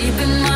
deep in